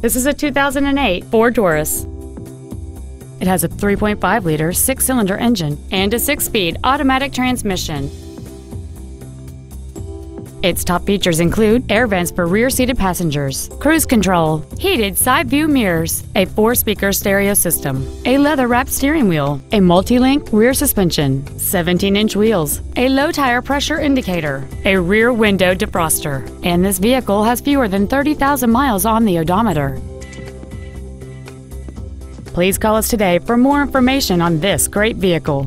This is a 2008 Ford Taurus. It has a 3.5 liter six cylinder engine and a six speed automatic transmission. Its top features include air vents for rear seated passengers, cruise control, heated side view mirrors, a four speaker stereo system, a leather wrapped steering wheel, a multi link rear suspension, 17 inch wheels, a low tire pressure indicator, a rear window defroster, and this vehicle has fewer than 30,000 miles on the odometer. Please call us today for more information on this great vehicle.